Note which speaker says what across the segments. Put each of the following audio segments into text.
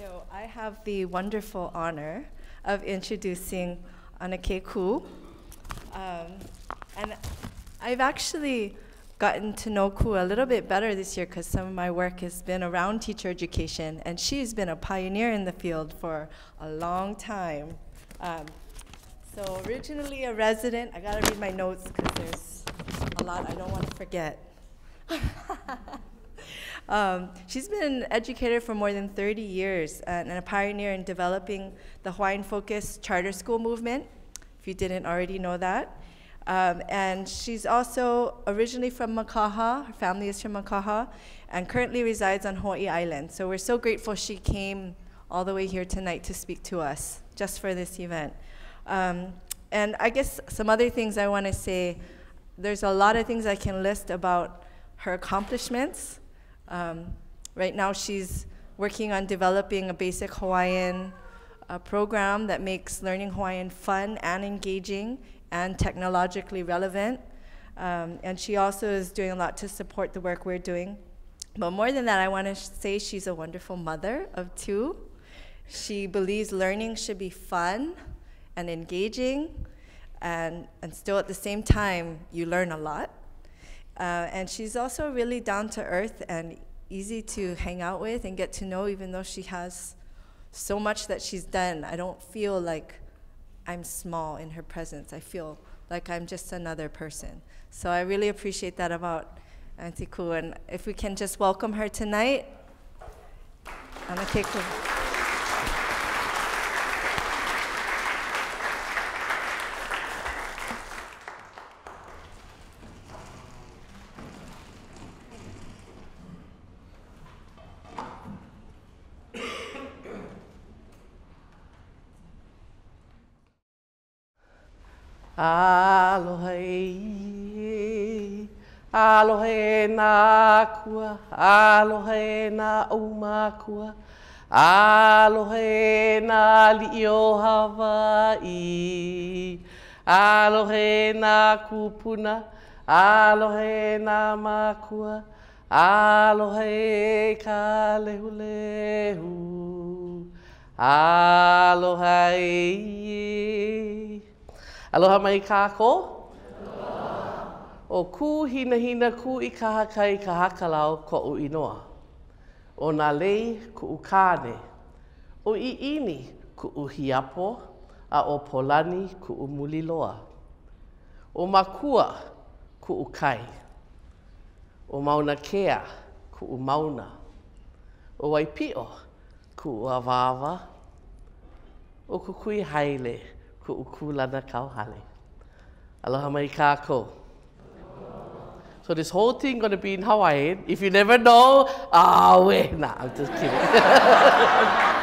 Speaker 1: So I have the wonderful honor of introducing Anake Ku. Um, and I've actually gotten to know Ku a little bit better this year because some of my work has been around teacher education, and she's been a pioneer in the field for a long time. Um, so originally a resident, I gotta read my notes because there's a lot I don't want to forget. um, she's been an educator for more than 30 years and a pioneer in developing the Hawaiian-focused charter school movement, if you didn't already know that. Um, and she's also originally from Makaha, her family is from Makaha, and currently resides on Hawaii Island. So we're so grateful she came all the way here tonight to speak to us just for this event. Um, and I guess some other things I want to say, there's a lot of things I can list about her accomplishments. Um, right now she's working on developing a basic Hawaiian uh, program that makes learning Hawaiian fun and engaging and technologically relevant. Um, and she also is doing a lot to support the work we're doing. But more than that, I want to say she's a wonderful mother of two. She believes learning should be fun and engaging, and, and still at the same time, you learn a lot. Uh, and she's also really down to earth and easy to hang out with and get to know, even though she has so much that she's done. I don't feel like I'm small in her presence. I feel like I'm just another person. So I really appreciate that about Auntie Ku. And if we can just welcome her tonight, Ku.
Speaker 2: Aloha Aloha e nā kua, aloha e nā umakua, aloha e nā li o Hawaii, aloha e nā kupuna, aloha e nā makua, aloha e ka lehu lehu, aloha Aloha mai kako. O ku hina hina ku i kaha kai ka hakalau ko u inoa. O nā lei ku u kāne. O i ini ku u hiapo a o polani ku u muliloa. O makua ku u kai. O mauna kea ku u mauna. O waipio ku u avava. O kukui haile ku kauhale. Aloha mai kako. So this whole thing gonna be in Hawaiian. If you never know, ah, wait, nah, I'm just kidding.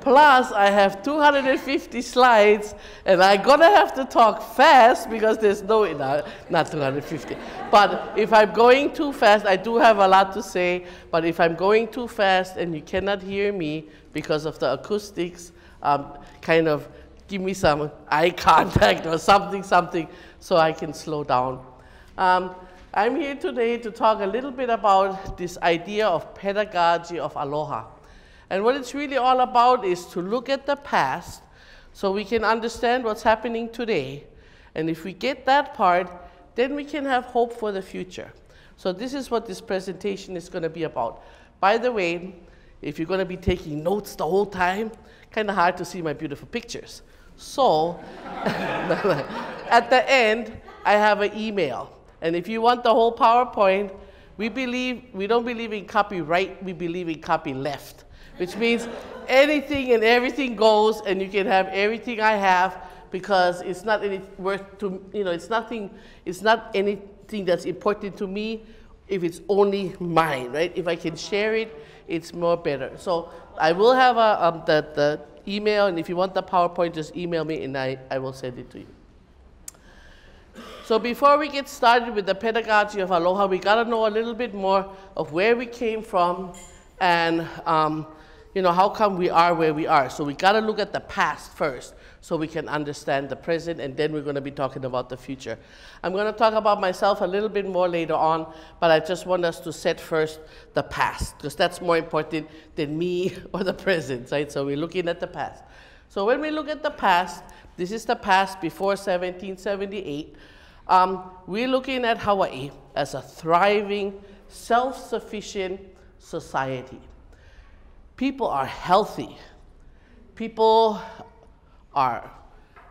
Speaker 2: Plus, I have 250 slides, and I'm gonna have to talk fast because there's no, no, not 250. But if I'm going too fast, I do have a lot to say, but if I'm going too fast and you cannot hear me because of the acoustics, um, kind of give me some eye contact or something, something, so I can slow down. Um, I'm here today to talk a little bit about this idea of pedagogy of aloha. And what it's really all about is to look at the past so we can understand what's happening today. And if we get that part, then we can have hope for the future. So this is what this presentation is going to be about. By the way, if you're going to be taking notes the whole time, kind of hard to see my beautiful pictures. So at the end, I have an email. And if you want the whole PowerPoint, we believe, we don't believe in copyright, we believe in copyleft which means anything and everything goes and you can have everything I have because it's not any worth to, you know, it's nothing, it's not anything that's important to me if it's only mine, right? If I can share it, it's more better. So I will have a, um, the, the email and if you want the PowerPoint, just email me and I, I will send it to you. So before we get started with the pedagogy of Aloha, we gotta know a little bit more of where we came from and um, you know, how come we are where we are? So we got to look at the past first so we can understand the present, and then we're going to be talking about the future. I'm going to talk about myself a little bit more later on, but I just want us to set first the past, because that's more important than me or the present, right? So we're looking at the past. So when we look at the past, this is the past before 1778. Um, we're looking at Hawaii as a thriving, self sufficient society. People are healthy. People are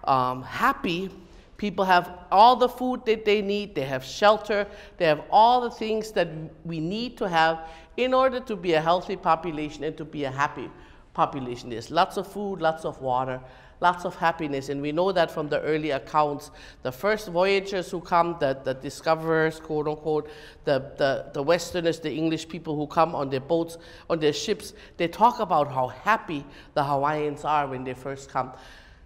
Speaker 2: um, happy. People have all the food that they need. They have shelter. They have all the things that we need to have in order to be a healthy population and to be a happy population. There's lots of food, lots of water, lots of happiness. And we know that from the early accounts. The first voyagers who come, the, the discoverers, quote unquote, the, the, the Westerners, the English people who come on their boats, on their ships, they talk about how happy the Hawaiians are when they first come.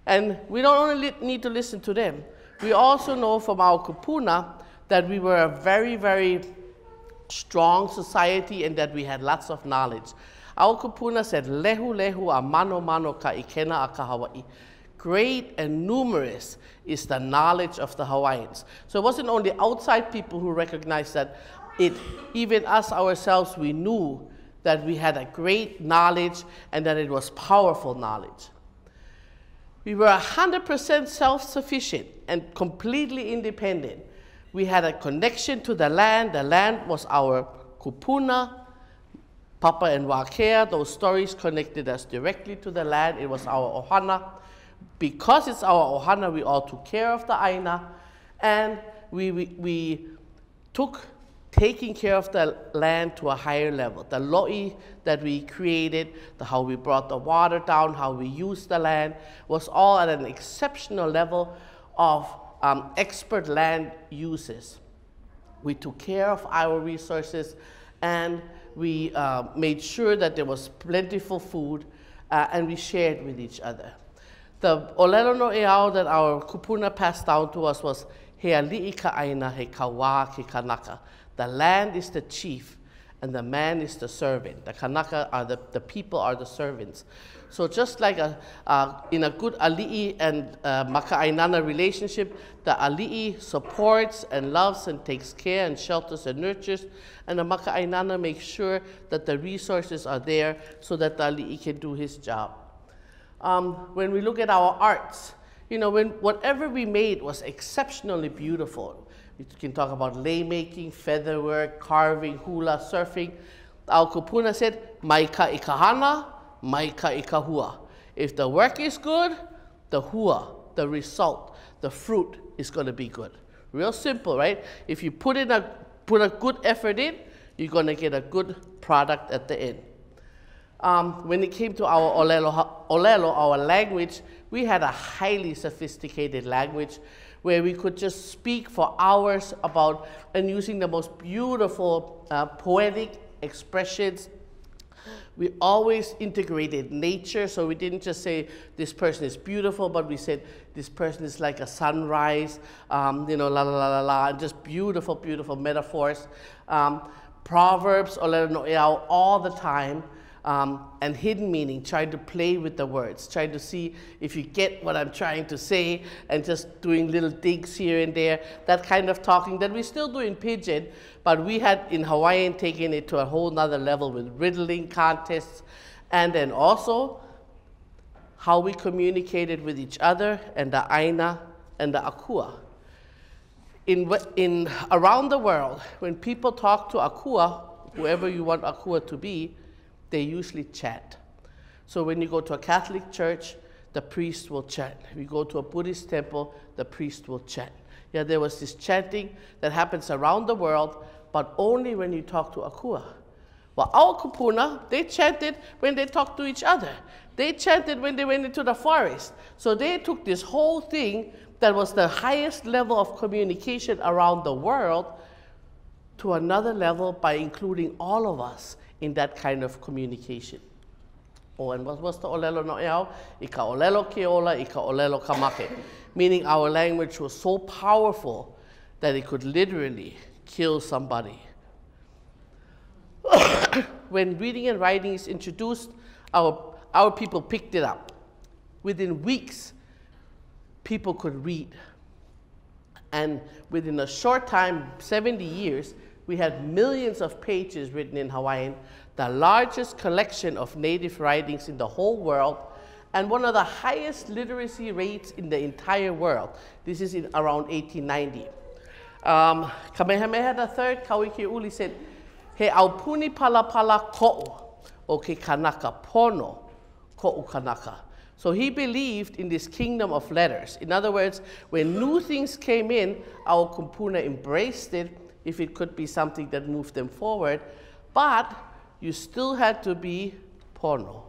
Speaker 2: And we don't only need to listen to them. We also know from our kupuna that we were a very, very strong society and that we had lots of knowledge. Our kupuna said, Lehu lehu a mano mano ka ikena a ka Hawaii. Great and numerous is the knowledge of the Hawaiians. So it wasn't only outside people who recognized that, it, even us ourselves, we knew that we had a great knowledge and that it was powerful knowledge. We were 100% self sufficient and completely independent. We had a connection to the land. The land was our kupuna, Papa and Wakea. Those stories connected us directly to the land. It was our ohana. Because it's our ohana, we all took care of the aina. And we, we, we took taking care of the land to a higher level. The lo'i that we created, the, how we brought the water down, how we used the land, was all at an exceptional level of um, expert land uses. We took care of our resources and we uh, made sure that there was plentiful food uh, and we shared with each other. The olelo no eao that our kupuna passed down to us was he ali'i aina he kawa ki kanaka. The land is the chief, and the man is the servant. The Kanaka are the, the people are the servants. So just like a, uh, in a good ali'i and uh, maka'ainana relationship, the ali'i supports and loves and takes care and shelters and nurtures, and the maka'ainana makes sure that the resources are there so that the ali'i can do his job. Um, when we look at our arts, you know, when whatever we made was exceptionally beautiful. We can talk about lei making, feather work, carving, hula, surfing. Al Kupuna said, Maika ikahana, maika ikahua. If the work is good, the hua, the result, the fruit is going to be good. Real simple, right? If you put in a put a good effort in, you're going to get a good product at the end. Um, when it came to our Olelo, Olelo, our language, we had a highly sophisticated language where we could just speak for hours about and using the most beautiful uh, poetic expressions. We always integrated nature, so we didn't just say this person is beautiful, but we said this person is like a sunrise, um, you know, la la la la la, and just beautiful, beautiful metaphors. Um, proverbs, all the time um, and hidden meaning, trying to play with the words, trying to see if you get what I'm trying to say, and just doing little digs here and there, that kind of talking that we still do in Pidgin, but we had in Hawaiian taken it to a whole nother level with riddling contests, and then also how we communicated with each other and the Aina and the Akua. In, in, around the world, when people talk to Akua, whoever you want Akua to be, they usually chant. So when you go to a Catholic church, the priest will chant. If you go to a Buddhist temple, the priest will chant. Yeah, there was this chanting that happens around the world, but only when you talk to Akua. Well, our kupuna, they chanted when they talked to each other. They chanted when they went into the forest. So they took this whole thing that was the highest level of communication around the world to another level by including all of us in that kind of communication. Oh, and what was the olelo no eau? Ika olelo ke ola, ika olelo kamake. Meaning our language was so powerful that it could literally kill somebody. when reading and writing is introduced, our, our people picked it up. Within weeks, people could read. And within a short time, 70 years, we had millions of pages written in Hawaiian, the largest collection of native writings in the whole world, and one of the highest literacy rates in the entire world. This is in around 1890. Um, Kamehameha III, Kauikeaouli said, He aupuni pala pala o ke kanaka pono ko'u kanaka. So he believed in this kingdom of letters. In other words, when new things came in, our kumpuna embraced it if it could be something that moved them forward, but you still had to be pono,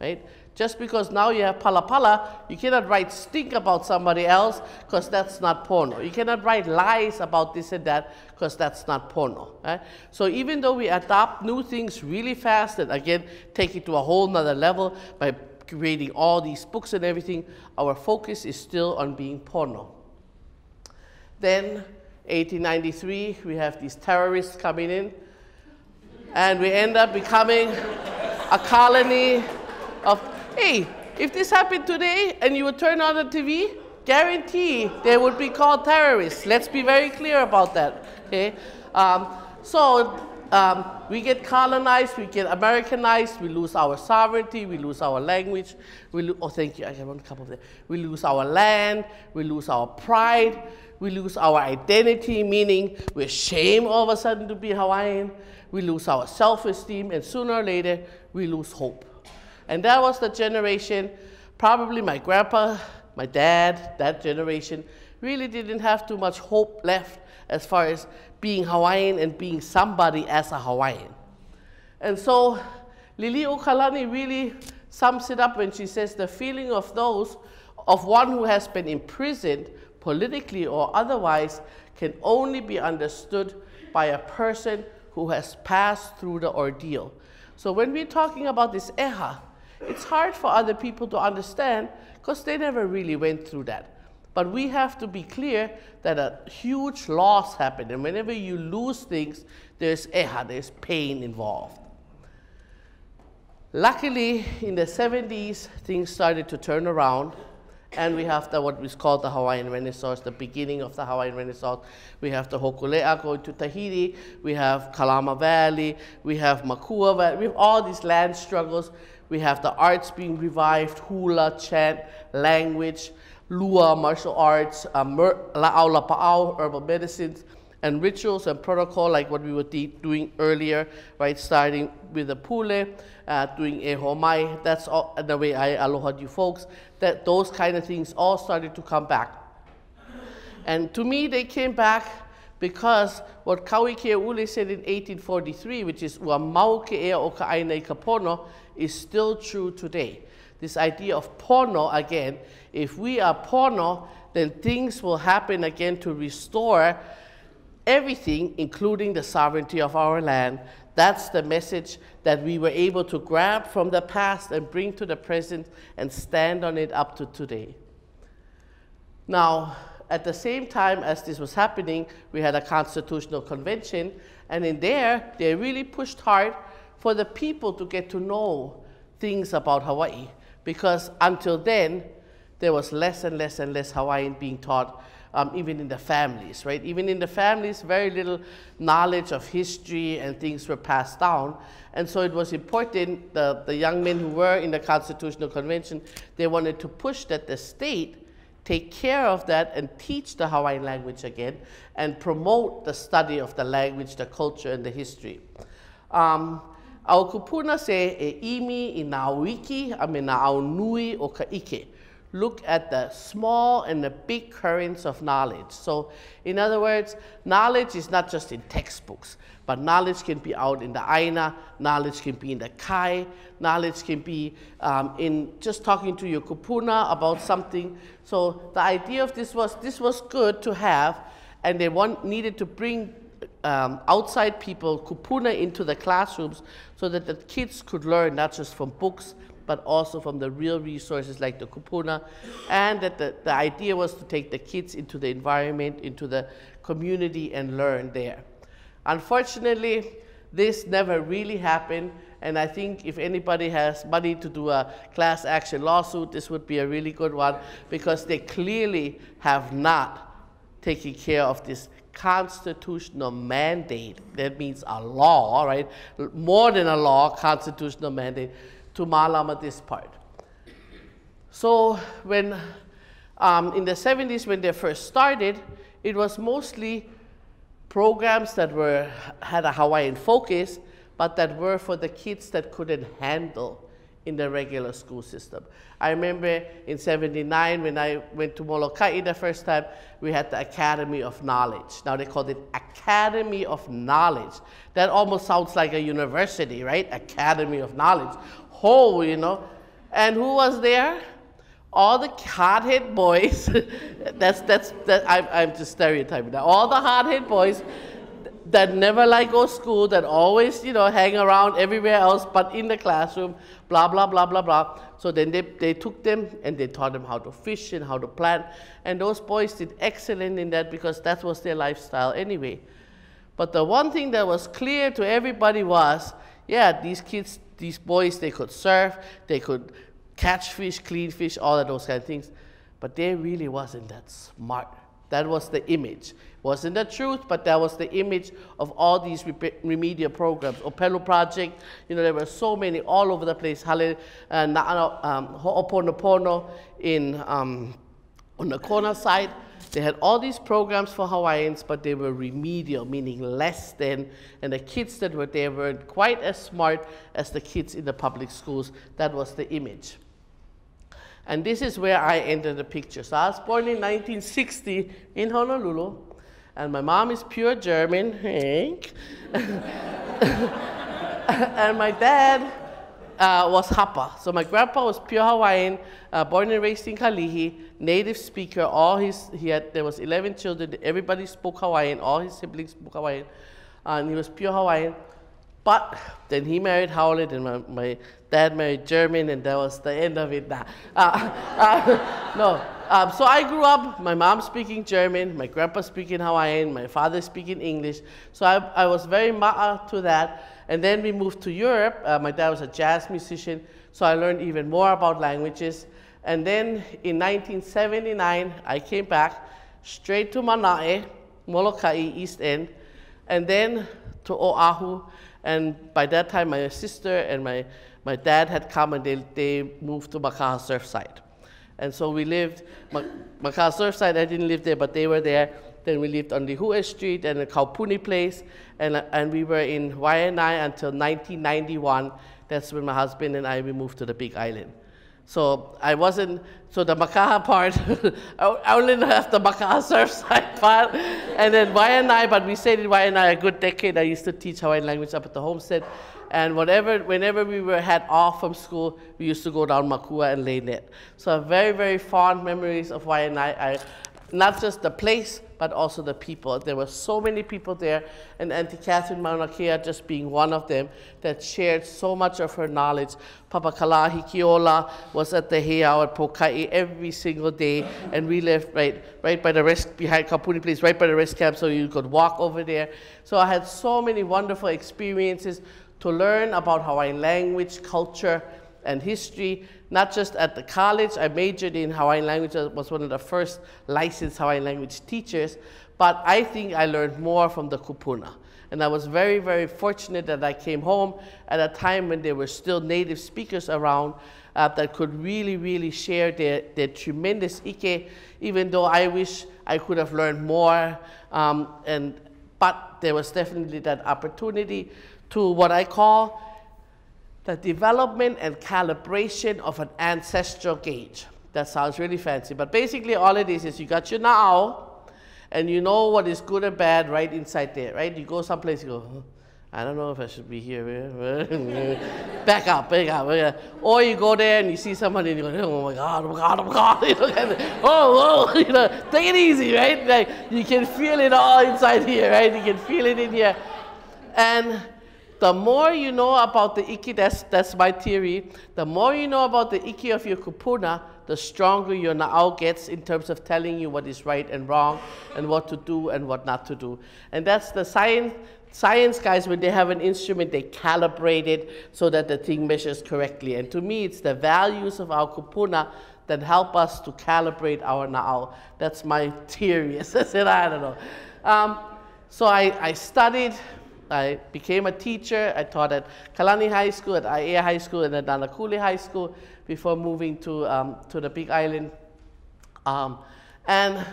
Speaker 2: right? Just because now you have pala pala, you cannot write stink about somebody else because that's not pono. You cannot write lies about this and that because that's not pono. Right? So even though we adopt new things really fast and again take it to a whole nother level by creating all these books and everything, our focus is still on being pono. Then 1893, we have these terrorists coming in and we end up becoming a colony of Hey, if this happened today and you would turn on the TV, guarantee they would be called terrorists. Let's be very clear about that. Okay? Um, so um, we get colonized, we get Americanized, we lose our sovereignty, we lose our language. We lo- oh, thank you. I have one cup of that. We lose our land, we lose our pride, we lose our identity, meaning we're ashamed all of a sudden to be Hawaiian. We lose our self-esteem, and sooner or later we lose hope. And that was the generation, probably my grandpa, my dad, that generation, really didn't have too much hope left as far as being Hawaiian and being somebody as a Hawaiian. And so Liliuokalani really sums it up when she says the feeling of those, of one who has been imprisoned politically or otherwise, can only be understood by a person who has passed through the ordeal. So when we're talking about this eha, it's hard for other people to understand because they never really went through that. But we have to be clear that a huge loss happened. And whenever you lose things, there's eha, there's pain involved. Luckily, in the 70s, things started to turn around. And we have the, what is called the Hawaiian Renaissance, the beginning of the Hawaiian Renaissance. We have the Hokulea going to Tahiti. We have Kalama Valley. We have Makua Valley. We have all these land struggles. We have the arts being revived, hula, chant, language, lua, martial arts, um, lapa'au, herbal medicines, and rituals and protocol like what we were doing earlier, right? Starting with the pule, uh, doing e homai. That's all, the way I aloha you folks. That those kind of things all started to come back. And to me, they came back because what Kauikeaouli said in 1843, which is ua mau ke o ka aina is still true today. This idea of pono again, if we are pono, then things will happen again to restore everything, including the sovereignty of our land. That's the message that we were able to grab from the past and bring to the present and stand on it up to today. Now, at the same time as this was happening, we had a constitutional convention, and in there, they really pushed hard for the people to get to know things about Hawaii. Because until then, there was less and less and less Hawaiian being taught, um, even in the families, right? Even in the families, very little knowledge of history and things were passed down. And so it was important, the, the young men who were in the Constitutional Convention, they wanted to push that the state take care of that and teach the Hawaiian language again and promote the study of the language, the culture, and the history. Um, Au kupuna se e imi i nā wiki a me au nui o ka ike. Look at the small and the big currents of knowledge. So, in other words, knowledge is not just in textbooks, but knowledge can be out in the aina, knowledge can be in the kai, knowledge can be um, in just talking to your kupuna about something. So, the idea of this was this was good to have, and they want, needed to bring um, outside people, kupuna, into the classrooms so that the kids could learn not just from books, but also from the real resources like the kupuna. And that the, the idea was to take the kids into the environment, into the community, and learn there. Unfortunately, this never really happened, And I think if anybody has money to do a class action lawsuit, this would be a really good one because they clearly have not taken care of this constitutional mandate. That means a law, right? More than a law, constitutional mandate to Malama this part. So when um, in the 70s, when they first started, it was mostly programs that were, had a Hawaiian focus, but that were for the kids that couldn't handle in the regular school system. I remember in 79 when I went to Molokai the first time, we had the Academy of Knowledge. Now they called it Academy of Knowledge. That almost sounds like a university, right? Academy of Knowledge. Whole, you know. And who was there? all the hard-hit boys, that's, that's, that, I'm, I'm just stereotyping that, all the hard-hit boys that never like go school, that always, you know, hang around everywhere else but in the classroom, blah, blah, blah, blah, blah. So then they, they took them and they taught them how to fish and how to plant. And those boys did excellent in that because that was their lifestyle anyway. But the one thing that was clear to everybody was, yeah, these kids, these boys, they could surf, they could catch fish, clean fish, all of those kind of things. But they really wasn't that smart. That was the image. Wasn't the truth, but that was the image of all these remedial programs. Opelo Project, you know, there were so many all over the place. Hale, uh, um, Ho'oponopono in, um, on the corner side. They had all these programs for Hawaiians, but they were remedial, meaning less than, and the kids that were there weren't quite as smart as the kids in the public schools. That was the image. And this is where I entered the picture. So I was born in 1960 in Honolulu, and my mom is pure German, Hank. and my dad uh, was Hapa. So my grandpa was pure Hawaiian, uh, born and raised in Kalihi, native speaker. All his, he had, there was 11 children. Everybody spoke Hawaiian. All his siblings spoke Hawaiian. Uh, and he was pure Hawaiian. But then he married Howlett, and my, my, dad married German, and that was the end of it. Nah. Uh, uh, no. Um, so I grew up, my mom speaking German, my grandpa speaking Hawaiian, my father speaking English. So I, I was very ma'a to that. And then we moved to Europe. Uh, my dad was a jazz musician, so I learned even more about languages. And then in 1979, I came back straight to Mana'e, Molokai, East End, and then to Oahu and by that time, my sister and my, my dad had come and they, they moved to Makaha Surfside. And so we lived, Makaha Surfside, I didn't live there, but they were there. Then we lived on the Lihue Street and the Kaupuni place. And, uh, and we were in Waianae until 1991. That's when my husband and I, we moved to the Big Island. So I wasn't, so the Makaha part, I only have the Makaha Surfside part, and then Waianae, but we stayed in Waianae a good decade. I used to teach Hawaiian language up at the homestead, and whatever, whenever we were had off from school, we used to go down Makua and lay net. So very, very fond memories of Waianae. I, not just the place, but also the people. There were so many people there, and Auntie Catherine Mauna Kea just being one of them that shared so much of her knowledge. Papa Kalahi Kiola was at the heiau at Pokai every single day, and we lived right, right by the rest, behind Kapuni Place, right by the rest camp, so you could walk over there. So I had so many wonderful experiences to learn about Hawaiian language, culture, and history, not just at the college. I majored in Hawaiian language, I was one of the first licensed Hawaiian language teachers, but I think I learned more from the kupuna. And I was very, very fortunate that I came home at a time when there were still native speakers around uh, that could really, really share their, their tremendous ike, even though I wish I could have learned more. Um, and, but there was definitely that opportunity to what I call the development and calibration of an ancestral gauge. That sounds really fancy, but basically all it is is you got your now, and you know what is good and bad right inside there, right? You go someplace, you go, I don't know if I should be here. back up, back up. Or you go there and you see somebody and you go, oh my God, oh my God, oh my God. You know, oh, you know, take it easy, right? Like you can feel it all inside here, right? You can feel it in here. And the more you know about the iki, that's, that's my theory, the more you know about the iki of your kupuna, the stronger your na'au gets in terms of telling you what is right and wrong and what to do and what not to do. And that's the science science guys, when they have an instrument, they calibrate it so that the thing measures correctly. And to me, it's the values of our kupuna that help us to calibrate our na'au. That's my theory. I said, I don't know. Um, so I, I studied, I became a teacher. I taught at Kalani High School, at Aiea High School, and at Nanakuli High School before moving to, um, to the Big Island. Um, and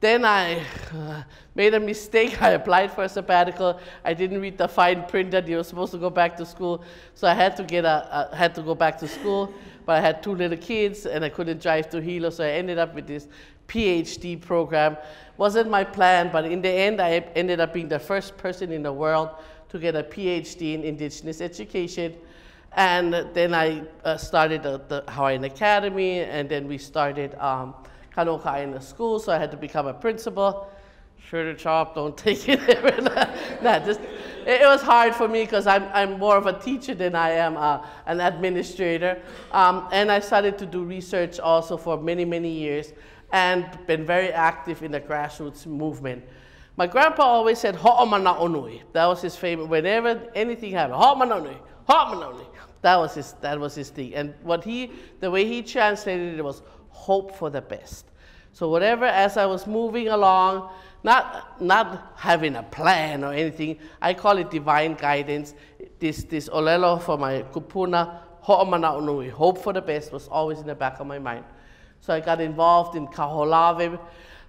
Speaker 2: then I uh, made a mistake. I applied for a sabbatical. I didn't read the fine print that you were supposed to go back to school, so I had to get a, a had to go back to school. But I had two little kids, and I couldn't drive to Hilo, so I ended up with this PhD program. Wasn't my plan, but in the end, I ended up being the first person in the world to get a PhD in Indigenous education. And then I uh, started the, the, Hawaiian Academy, and then we started. Um, Kanoka in the school, so I had to become a principal. Sure to chop, don't take it. nah, just, it, it, was hard for me because I'm, I'm more of a teacher than I am uh, an administrator. Um, and I started to do research also for many, many years and been very active in the grassroots movement. My grandpa always said, Ho'omana onui. That was his favorite. Whenever anything happened, Ho'omana onui, Ho'omana onui. That was his, that was his thing. And what he, the way he translated it was hope for the best. So whatever, as I was moving along, not, not having a plan or anything, I call it divine guidance. This, this olelo for my kupuna, ho'omana unui, hope for the best, was always in the back of my mind. So I got involved in Kaho'olawe,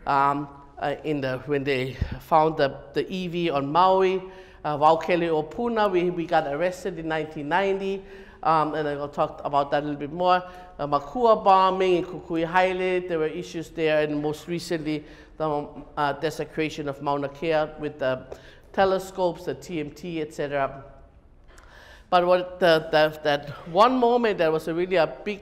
Speaker 2: um, uh, in the, when they found the, the iwi on Maui. Uh, Wao Kele O Puna, we, we got arrested in 1990 um, and I'll talk about that a little bit more. Uh, Makua bombing in Kukui Haile, there were issues there, and most recently the um, uh, desecration of Mauna Kea with the telescopes, the TMT, etc. But what the, the, that one moment that was a really a big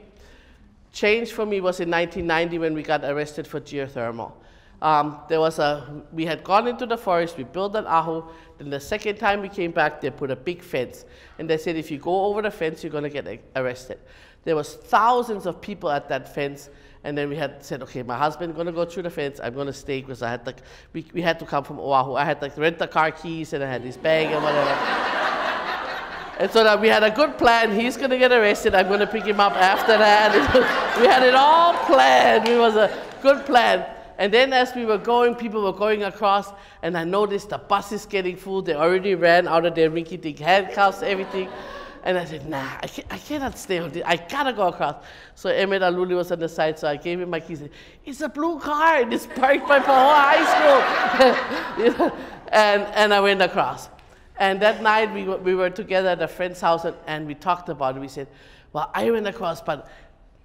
Speaker 2: change for me was in 1990 when we got arrested for geothermal. Um, there was a, we had gone into the forest, we built an ahu, then the second time we came back, they put a big fence. And they said, if you go over the fence, you're gonna get arrested. There was thousands of people at that fence, and then we had said, okay, my husband's gonna go through the fence, I'm gonna stay, because I had to, we, we had to come from Oahu. I had to rent the car keys, and I had this bag and whatever. And so that we had a good plan. He's going to get arrested. I'm going to pick him up after that. we had it all planned. It was a good plan. And then as we were going, people were going across, and I noticed the bus is getting full. They already ran out of their rinky dink handcuffs, everything. And I said, nah, I, I cannot stay on this. I gotta go across. So Emmett Aluli was on the side, so I gave him my keys. It's a blue car, and it's parked by Pahoa High School. you know? and, and I went across. And that night we, we were together at a friend's house, and, and we talked about it. We said, well, I went across, but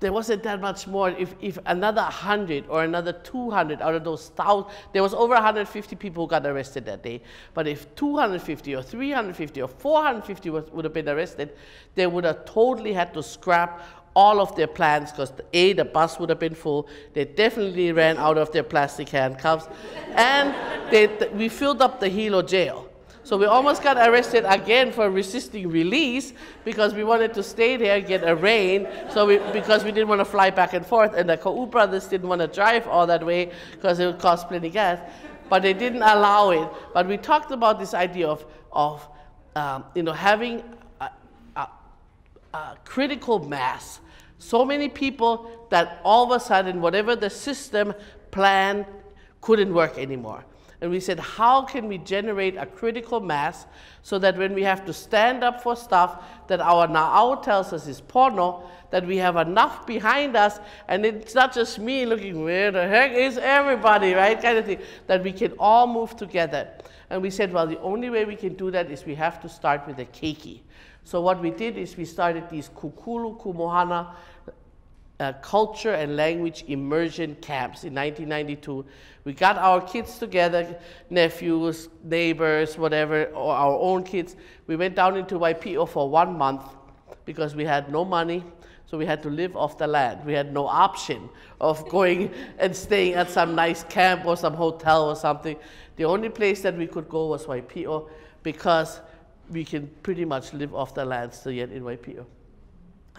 Speaker 2: there wasn't that much more. If, if another 100 or another 200 out of those thousand, there was over 150 people who got arrested that day. But if 250 or 350 or 450 was, would have been arrested, they would have totally had to scrap all of their plans because A, the bus would have been full. They definitely ran out of their plastic handcuffs. and they, we filled up the Hilo jail. So we almost got arrested again for resisting release because we wanted to stay there and get arraigned. So we, because we didn't want to fly back and forth, and the Ka'u brothers didn't want to drive all that way because it would cost plenty gas. But they didn't allow it. But we talked about this idea of, of um, you know, having a, a, a critical mass. So many people that all of a sudden, whatever the system planned couldn't work anymore. And we said, how can we generate a critical mass so that when we have to stand up for stuff that our na'au tells us is pono, that we have enough behind us, and it's not just me looking, where the heck is everybody, right, kind of thing, that we can all move together. And we said, well, the only way we can do that is we have to start with a keiki. So what we did is we started these kukulu kumuhana uh, culture and language immersion camps in 1992. We got our kids together, nephews, neighbors, whatever, or our own kids. We went down into Waipio for one month because we had no money, so we had to live off the land. We had no option of going and staying at some nice camp or some hotel or something. The only place that we could go was Waipio because we can pretty much live off the land still yet in Waipio.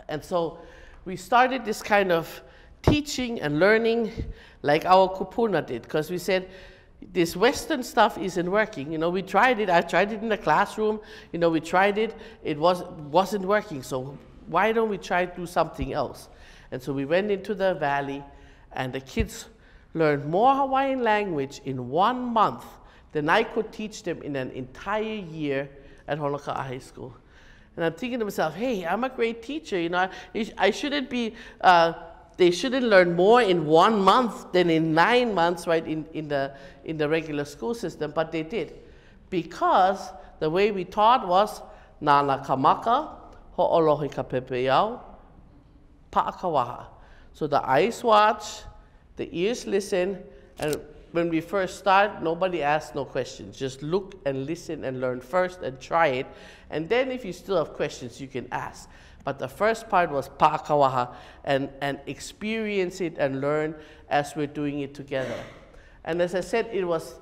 Speaker 2: And so we started this kind of teaching and learning like our kupuna did, because we said, this Western stuff isn't working. You know, we tried it. I tried it in the classroom. You know, we tried it. It was, wasn't working. So why don't we try to do something else? And so we went into the valley, and the kids learned more Hawaiian language in one month than I could teach them in an entire year at Honoka'a High School. And I'm thinking to myself, hey, I'm a great teacher. You know, I, shouldn't be, uh, they shouldn't learn more in one month than in nine months, right, in, in, the, in the regular school system, but they did. Because the way we taught was, nana kamaka, ho'olohi ka pa'akawaha. So the eyes watch, the ears listen, and when we first start, nobody asks no questions. Just look and listen and learn first and try it. And then if you still have questions, you can ask. But the first part was pa'akawaha and, and experience it and learn as we're doing it together. And as I said, it was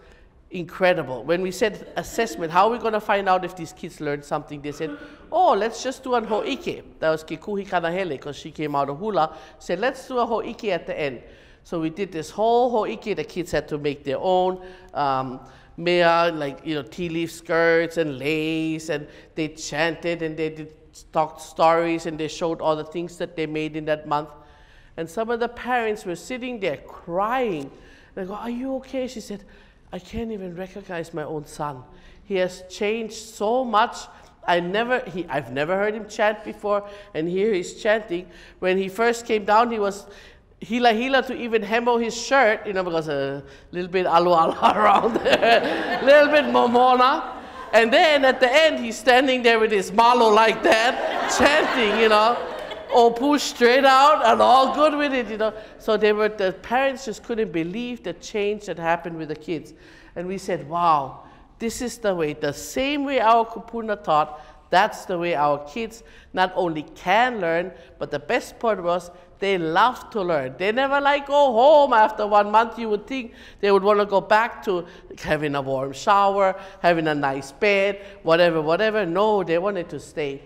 Speaker 2: incredible. When we said assessment, how are we going to find out if these kids learned something? They said, oh, let's just do an ho'ike. That was Kekuhi Kanahele, because she came out of hula. Said, let's do a ho'ike at the end. So we did this whole ho'ike. The kids had to make their own. Um, mea, like, you know, tea leaf skirts and lace, and they chanted and they did talked stories and they showed all the things that they made in that month. And some of the parents were sitting there crying. They go, Are you okay? She said, I can't even recognize my own son. He has changed so much. I never, he, I've never heard him chant before, and here he's chanting. When he first came down, he was hila hila to even hemo his shirt, you know, because a little bit alu around there, a little bit momona. And then at the end, he's standing there with his malo like that, chanting, you know, oh, all pushed straight out and all good with it, you know. So they were, the parents just couldn't believe the change that happened with the kids. And we said, wow, this is the way, the same way our kupuna taught, that's the way our kids not only can learn, but the best part was they love to learn. They never like go home after one month. You would think they would want to go back to having a warm shower, having a nice bed, whatever, whatever. No, they wanted to stay.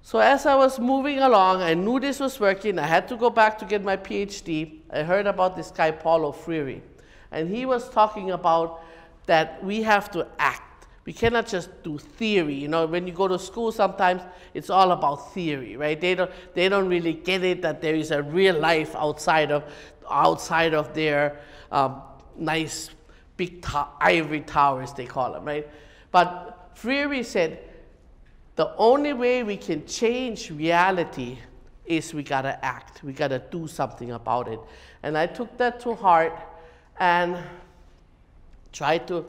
Speaker 2: So as I was moving along, I knew this was working. I had to go back to get my PhD. I heard about this guy, Paulo Freire. And he was talking about that we have to act we cannot just do theory. You know, when you go to school, sometimes it's all about theory, right? They don't, they don't really get it that there is a real life outside of, outside of their um, nice big to ivory towers, they call them, right? But Freire said, the only way we can change reality is we gotta act. We gotta do something about it. And I took that to heart and tried to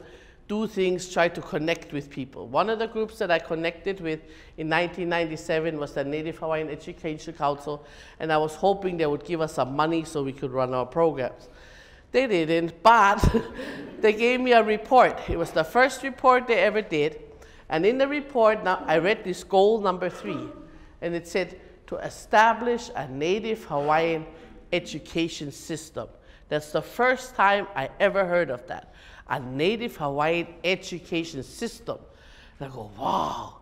Speaker 2: do things, try to connect with people. One of the groups that I connected with in 1997 was the Native Hawaiian Education Council, and I was hoping they would give us some money so we could run our programs. They didn't, but they gave me a report. It was the first report they ever did, and in the report, now I read this goal number three, and it said to establish a Native Hawaiian education system. That's the first time I ever heard of that a Native Hawaiian education system. And I go, wow,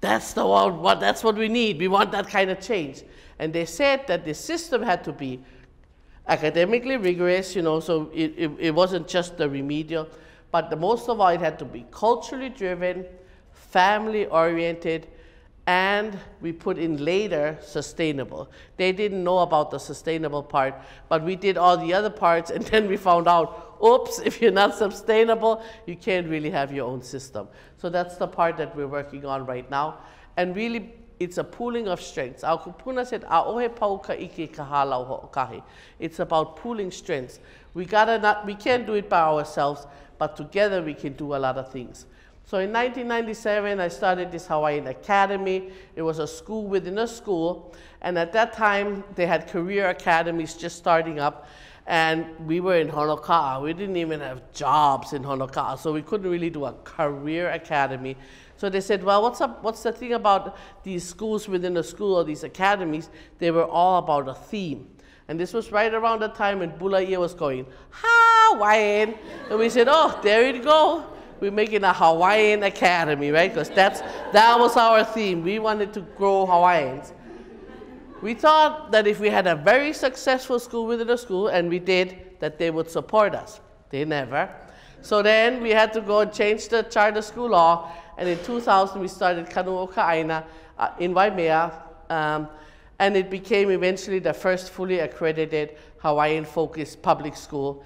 Speaker 2: that's the one, what, that's what we need. We want that kind of change. And they said that the system had to be academically rigorous, you know, so it, it, it wasn't just the remedial, but the most of all, it had to be culturally driven, family oriented, and we put in later sustainable. They didn't know about the sustainable part, but we did all the other parts, and then we found out, oops, if you're not sustainable, you can't really have your own system. So that's the part that we're working on right now. And really, it's a pooling of strengths. Our kupuna said, "Aohe pau ka ike ka ho'okahi." It's about pooling strengths. We gotta not, we can't do it by ourselves, but together we can do a lot of things. So in 1997, I started this Hawaiian Academy. It was a school within a school. And at that time, they had career academies just starting up. And we were in Honoka'a. We didn't even have jobs in Honoka'a, so we couldn't really do a career academy. So they said, well, what's, up, what's the thing about these schools within a school or these academies? They were all about a theme. And this was right around the time when Bulaia was going, Hawaiian. And we said, oh, there it go we're making a Hawaiian academy, right? Because that's that was our theme. We wanted to grow Hawaiians. We thought that if we had a very successful school within a school, and we did, that they would support us. They never. So then we had to go and change the charter school law, and in 2000 we started Kanu o ka Aina uh, in Waimea, um, and it became eventually the first fully accredited Hawaiian-focused public school.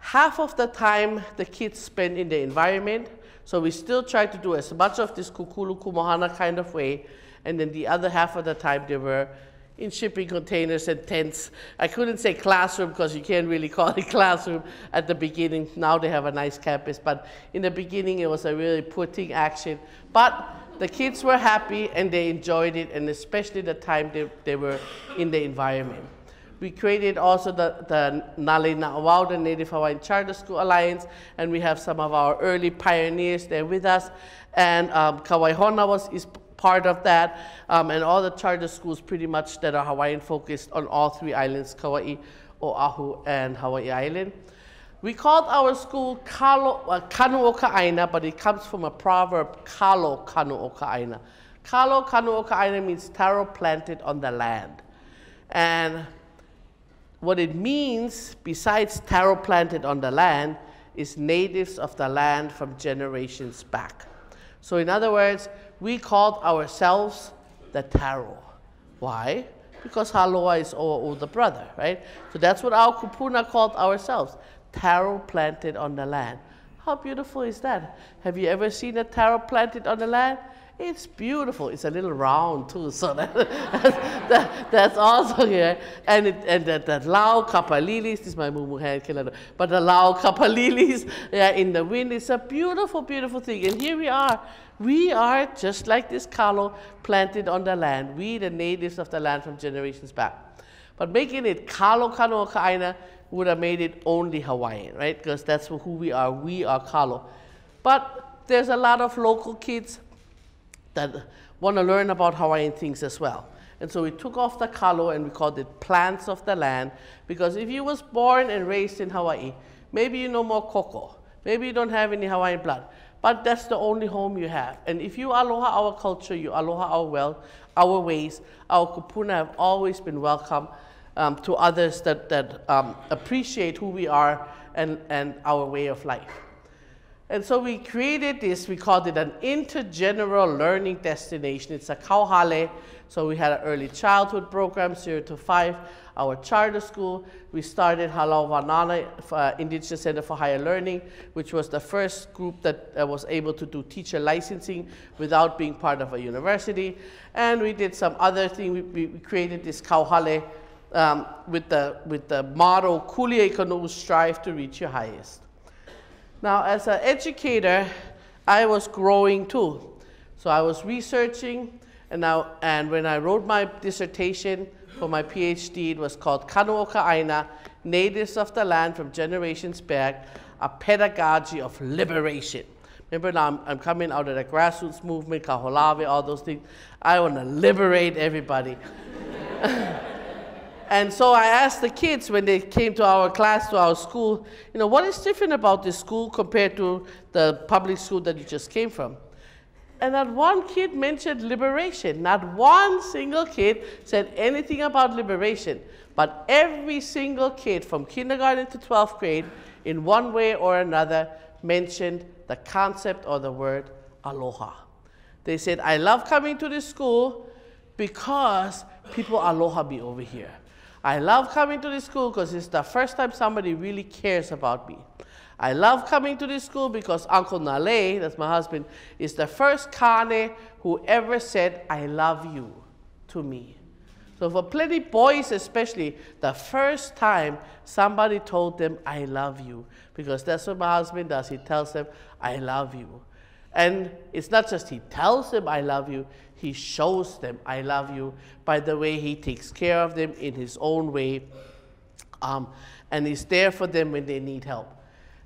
Speaker 2: Half of the time the kids spend in the environment, so we still try to do as much of this kukulu kumuhana kind of way, and then the other half of the time they were in shipping containers and tents. I couldn't say classroom because you can't really call it classroom at the beginning. Now they have a nice campus, but in the beginning it was a really poor thing action. But the kids were happy and they enjoyed it, and especially the time they, they were in the environment. We created also the, the Na Lei Na'auao, the Native Hawaiian Charter School Alliance, and we have some of our early pioneers there with us. And um, Kawaihona was, is part of that, um, and all the charter schools pretty much that are Hawaiian focused on all three islands, Kauai, Oahu, and Hawaii Island. We called our school Kalo, uh, Kanu o ka Aina, but it comes from a proverb, Kalo Kanu o ka Aina. Kalo Kanu o ka Aina means taro planted on the land. And what it means, besides taro planted on the land, is natives of the land from generations back. So in other words, we called ourselves the taro. Why? Because Haloa is our older brother, right? So that's what our kupuna called ourselves taro planted on the land. How beautiful is that? Have you ever seen a taro planted on the land? It's beautiful. It's a little round too, so that, that, that's also here. And it, and that, that lao kapalilis, this is my mumu hand, but the lao kapalilis yeah, in the wind, it's a beautiful, beautiful thing. And here we are. We are just like this kalo planted on the land. We, the natives of the land from generations back. But making it kalo Kanu o ka Aina would have made it only Hawaiian, right? Because that's who we are. We are kalo. But there's a lot of local kids that want to learn about Hawaiian things as well. And so we took off the kalo and we called it plants of the land because if you was born and raised in Hawaii, maybe you know more koko. Maybe you don't have any Hawaiian blood, but that's the only home you have. And if you aloha our culture, you aloha our well, our ways, our kupuna have always been welcome um, to others that, that um, appreciate who we are and, and our way of life. And so we created this, we called it an intergeneral learning destination. It's a kauhale. So we had an early childhood program, zero to five, our charter school. We started Halau Wanana uh, Indigenous Center for Higher Learning, which was the first group that uh, was able to do teacher licensing without being part of a university. And we did some other thing. We, we created this kauhale um, with, the, with the motto, Kulia i ka nu'u, strive to reach your highest. Now, as an educator, I was growing too. So I was researching, and, now, and when I wrote my dissertation for my PhD, it was called Kanu o ka Aina, Natives of the Land from Generations Back, a Pedagogy of Liberation. Remember now, I'm, I'm coming out of the grassroots movement, Kaho'olawe, all those things. I want to liberate everybody. And so I asked the kids when they came to our class, to our school, you know, what is different about this school compared to the public school that you just came from? And not one kid mentioned liberation. Not one single kid said anything about liberation. But every single kid from kindergarten to 12th grade, in one way or another, mentioned the concept or the word aloha. They said, I love coming to this school because people aloha be over here. I love coming to this school because it's the first time somebody really cares about me. I love coming to this school because Uncle Nale, that's my husband, is the first Kane who ever said, I love you to me. So for plenty boys especially, the first time somebody told them, I love you, because that's what my husband does. He tells them, I love you. And it's not just he tells them, I love you, he shows them, I love you, by the way he takes care of them in his own way. Um, and he's there for them when they need help.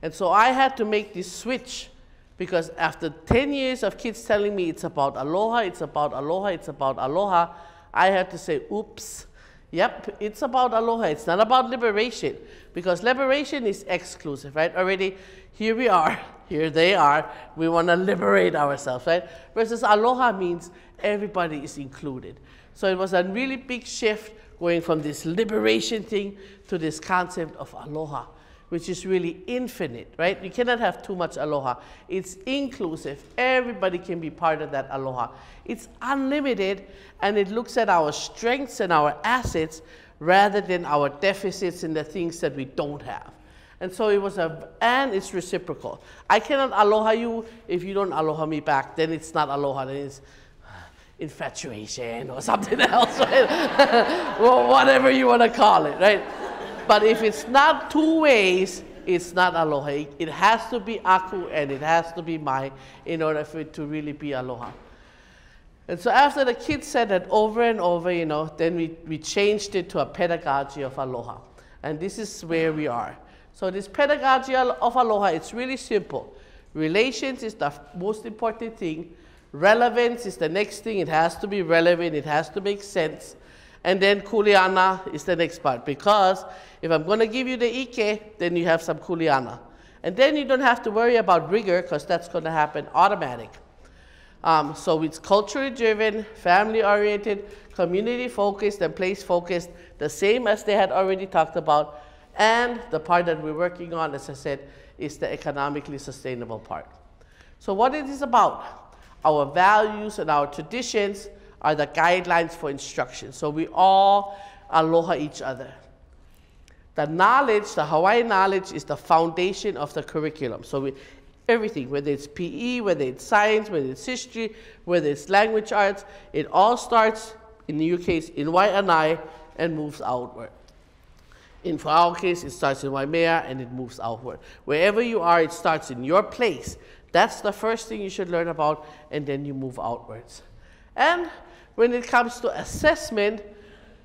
Speaker 2: And so I had to make this switch because after 10 years of kids telling me it's about aloha, it's about aloha, it's about aloha, I had to say, oops, yep, it's about aloha. It's not about liberation because liberation is exclusive, right? Already, here we are, here they are. We want to liberate ourselves, right? Versus aloha means everybody is included. So it was a really big shift going from this liberation thing to this concept of aloha. which is really infinite, right? You cannot have too much aloha. It's inclusive. Everybody can be part of that aloha. It's unlimited, and it looks at our strengths and our assets rather than our deficits and the things that we don't have. And so it was a, and it's reciprocal. I cannot aloha you if you don't aloha me back. Then it's not aloha, then it's infatuation or something else, right? well, whatever you want to call it, right? But if it's not two ways, it's not aloha. It has to be aku and it has to be mai in order for it to really be aloha. And so after the kids said that over and over, you know, then we, we changed it to a pedagogy of aloha. And this is where we are. So this pedagogy of aloha, it's really simple. Relations is the most important thing. Relevance is the next thing. It has to be relevant. It has to make sense. And then kuleana is the next part. Because if I'm going to give you the ike, then you have some kuleana. And then you don't have to worry about rigor because that's going to happen automatic. Um, so it's culturally driven, family oriented, community focused, and place focused, the same as they had already talked about. And the part that we're working on, as I said, is the economically sustainable part. So what it is about? Our values and our traditions are the guidelines for instruction. So we all aloha each other. The knowledge, the Hawaiian knowledge, is the foundation of the curriculum. So we, everything, whether it's PE, whether it's science, whether it's history, whether it's language arts, it all starts, in your case, in Waianae and moves outward. In for our case, it starts in Waimea and it moves outward. Wherever you are, it starts in your place. That's the first thing you should learn about, and then you move outwards. And when it comes to assessment,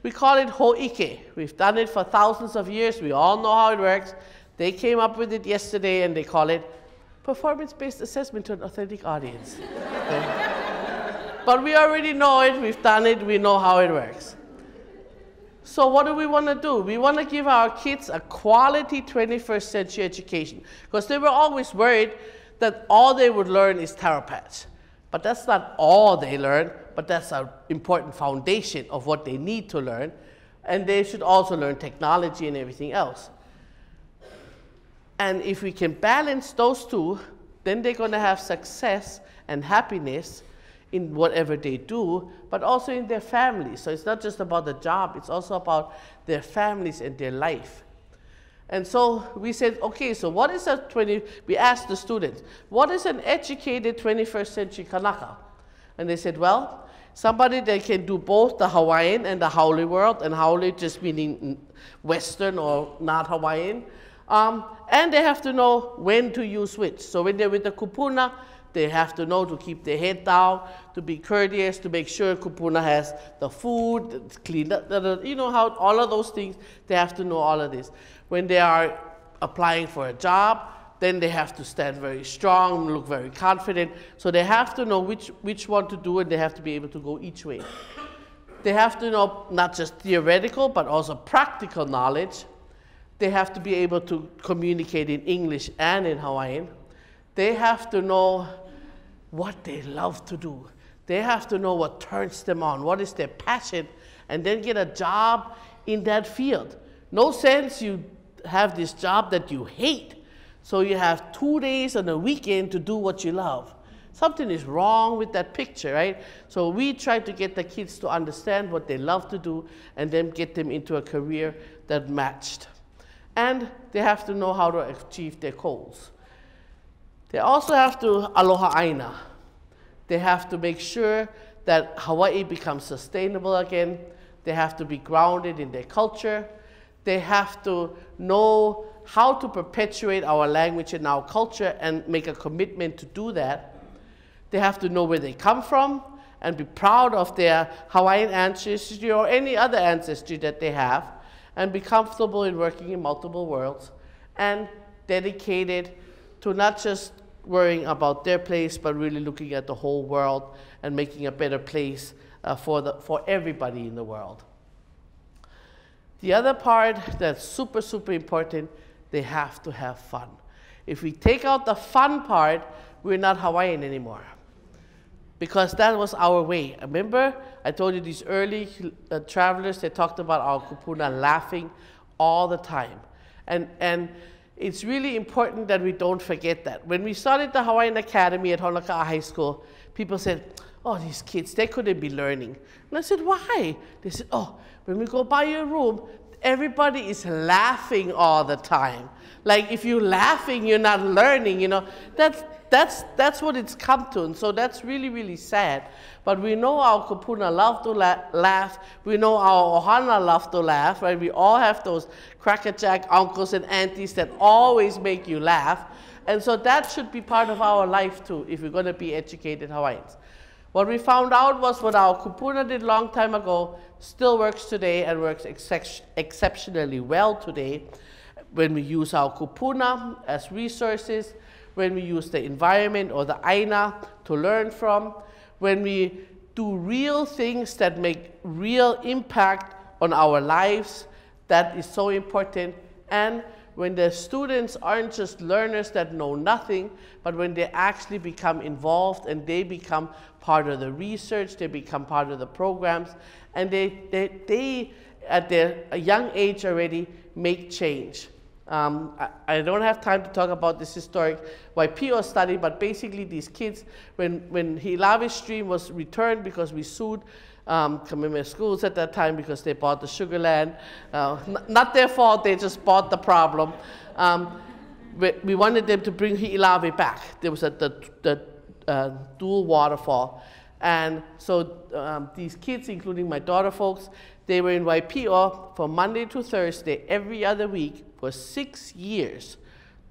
Speaker 2: we call it ho'ike. We've done it for thousands of years. We all know how it works. They came up with it yesterday, and they call it performance-based assessment to an authentic audience. But we already know it. We've done it. We know how it works. So what do we want to do? We want to give our kids a quality 21st century education because they were always worried that all they would learn is Taro Patch. But that's not all they learn, but that's an important foundation of what they need to learn. And they should also learn technology and everything else. And if we can balance those two, then they're going to have success and happiness in whatever they do, but also in their families. So it's not just about the job, it's also about their families and their life. And so we said, okay, so what is a 20, we asked the students, what is an educated 21st century Kanaka? And they said, well, somebody that can do both the Hawaiian and the Haole world, and Haole just meaning Western or not Hawaiian. Um, and they have to know when to use which. So when they're with the kupuna, they have to know to keep their head down, to be courteous, to make sure kupuna has the food, up, you know how all of those things, they have to know all of this. When they are applying for a job, then they have to stand very strong, look very confident. So they have to know which, which one to do and they have to be able to go each way. They have to know not just theoretical, but also practical knowledge. They have to be able to communicate in English and in Hawaiian. They have to know what they love to do. They have to know what turns them on, what is their passion, and then get a job in that field. No sense you have this job that you hate, so you have two days on a weekend to do what you love. Something is wrong with that picture, right? So we try to get the kids to understand what they love to do and then get them into a career that matched. And they have to know how to achieve their goals. They also have to aloha aina. They have to make sure that Hawaii becomes sustainable again. They have to be grounded in their culture. They have to know how to perpetuate our language and our culture and make a commitment to do that. They have to know where they come from and be proud of their Hawaiian ancestry or any other ancestry that they have and be comfortable in working in multiple worlds and dedicated to not just worrying about their place, but really looking at the whole world and making a better place uh, for, the, for everybody in the world. The other part that's super, super important, they have to have fun. If we take out the fun part, we're not Hawaiian anymore. Because that was our way. Remember, I told you these early uh, travelers, they talked about our kupuna laughing all the time. And, and it's really important that we don't forget that. When we started the Hawaiian Academy at Honoka'a High School, people said, oh, these kids, they couldn't be learning. And I said, why? They said, oh, when we go by your room, everybody is laughing all the time. Like if you're laughing, you're not learning, you know. That's, that's, that's what it's come to. And so that's really, really sad. But we know our kupuna love to la laugh. We know our ohana love to laugh, right? We all have those crackerjack uncles and aunties that always make you laugh. And so that should be part of our life too, if we're going to be educated Hawaiians. What we found out was what our kupuna did long time ago still works today and works ex exceptionally well today when we use our kupuna as resources, when we use the environment or the aina to learn from, when we do real things that make real impact on our lives, that is so important. And when the students aren't just learners that know nothing, but when they actually become involved and they become part of the research, they become part of the programs, and they, they, they at their young age already make change. Um, I, I, don't have time to talk about this historic Waipio study, but basically these kids, when, when Hi'ilawe stream was returned because we sued um, schools at that time because they bought the sugar land. Uh, not their fault, they just bought the problem. Um, we, we, wanted them to bring Hi'ilawe back. There was a, the, the uh, dual waterfall. And so um, these kids, including my daughter folks, they were in Waipio from Monday to Thursday every other week for six years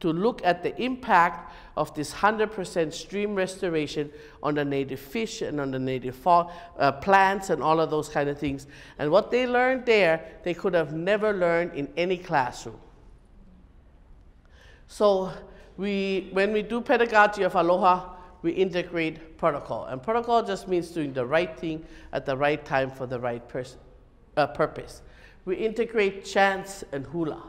Speaker 2: to look at the impact of this 100% stream restoration on the native fish and on the native uh, plants and all of those kind of things. And what they learned there, they could have never learned in any classroom. So we, when we do pedagogy of aloha, we integrate protocol. And protocol just means doing the right thing at the right time for the right person, uh, purpose. We integrate chants and hula.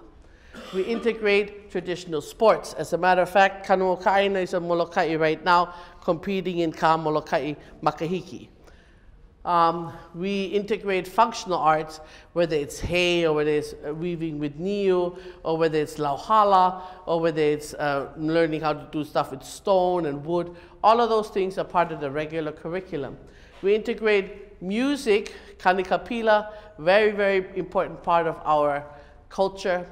Speaker 2: We integrate traditional sports. As a matter of fact, Kanu o ka Aina is a Molokai right now competing in Ka Molokai Makahiki. Um, we integrate functional arts, whether it's hay or whether it's weaving with niu, or whether it's lauhala, or whether it's uh, learning how to do stuff with stone and wood. All of those things are part of the regular curriculum. We integrate music, kanikapila, very, very important part of our culture.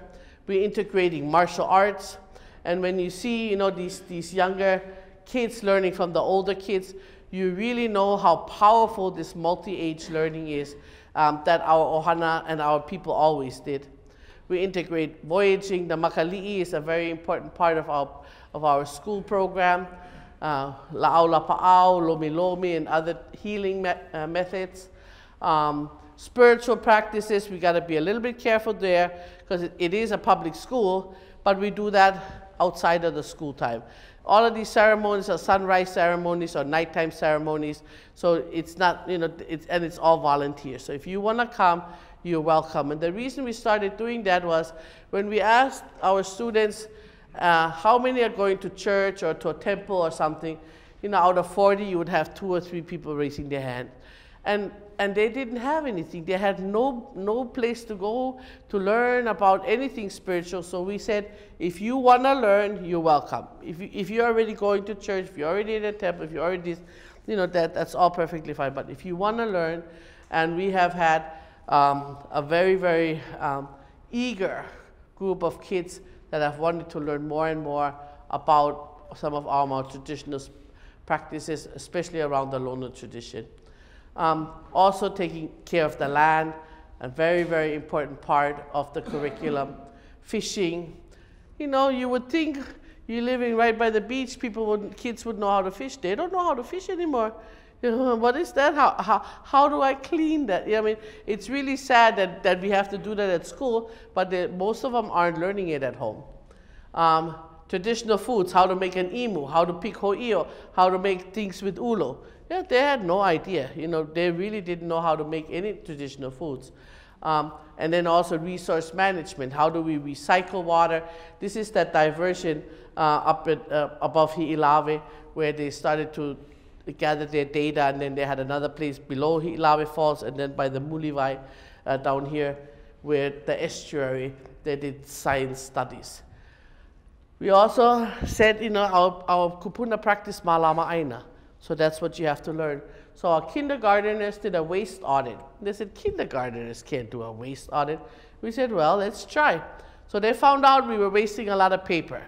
Speaker 2: We're integrating martial arts. And when you see, you know, these, these younger kids learning from the older kids, you really know how powerful this multi-age learning is um, that our ohana and our people always did. We integrate voyaging. The makali'i is a very important part of our, of our school program. Uh, la'au lapa'au, lomi lomi, and other healing me uh, methods. Um, spiritual practices, we got to be a little bit careful there because it, is a public school, but we do that outside of the school time. All of these ceremonies are sunrise ceremonies or nighttime ceremonies. So it's not, you know, it's, and it's all volunteers. So if you want to come, you're welcome. And the reason we started doing that was when we asked our students uh, how many are going to church or to a temple or something, you know, out of 40, you would have two or three people raising their hand. And and they didn't have anything. They had no, no place to go to learn about anything spiritual. So we said, if you want to learn, you're welcome. If, you, if you're already going to church, if you're already in a temple, if you're already, you know, that, that's all perfectly fine. But if you want to learn, and we have had um, a very, very um, eager group of kids that have wanted to learn more and more about some of our more traditional practices, especially around the Lono tradition. Um, also taking care of the land, a very, very important part of the curriculum. Fishing, you know, you would think you're living right by the beach, people would, kids would know how to fish. They don't know how to fish anymore. You know, what is that? How, how, how do I clean that? I mean, it's really sad that, that we have to do that at school, but the, most of them aren't learning it at home. Um, traditional foods, how to make an imu, how to pick ho'io, how to make things with ulo. Yeah, they had no idea. You know, they really didn't know how to make any traditional foods. Um, and then also resource management. How do we recycle water? This is that diversion uh, up at, uh, above Hi'ilawe where they started to gather their data and then they had another place below Hi'ilawe Falls and then by the Muliwai uh, down here where the estuary they did science studies. We also said, you know, our, our kupuna practice malama aina. So that's what you have to learn. So our kindergarteners did a waste audit. They said, kindergarteners can't do a waste audit. We said, well, let's try. So they found out we were wasting a lot of paper.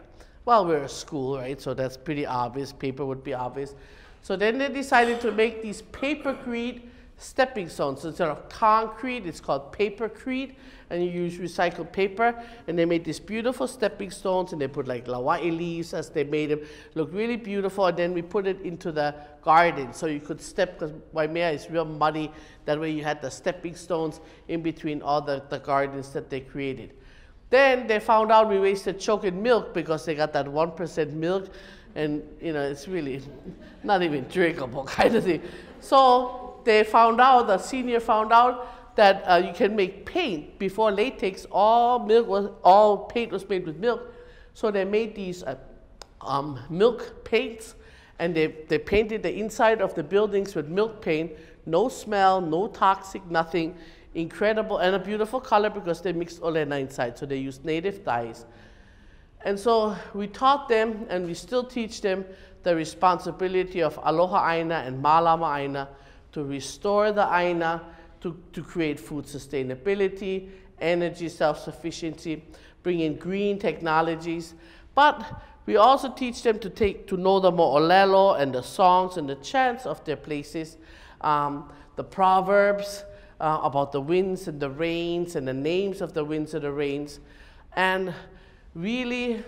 Speaker 2: Well, we're a school, right? So that's pretty obvious. Paper would be obvious. So then they decided to make these papercrete stepping stones. Instead of concrete, it's called papercrete, and you use recycled paper. And they made these beautiful stepping stones, and they put like lawai leaves as they made them. Look really beautiful, and then we put it into the garden so you could step, because Waimea is real muddy. That way you had the stepping stones in between all the, the gardens that they created. Then they found out we wasted chocolate milk because they got that 1% milk and you know it's really not even drinkable kind of thing. So they found out, the senior found out that uh, you can make paint before latex. All milk was, all paint was made with milk. So they made these uh, um, milk paints, and they, they painted the inside of the buildings with milk paint. No smell, no toxic, nothing. Incredible and a beautiful color because they mixed olena inside. So they used native dyes. And so we taught them, and we still teach them, the responsibility of aloha aina and malama aina to restore the aina, to, to create food sustainability, energy self-sufficiency, bring in green technologies. But we also teach them to, take, to know the mo'olelo and the songs and the chants of their places, um, the proverbs uh, about the winds and the rains and the names of the winds and the rains. And really,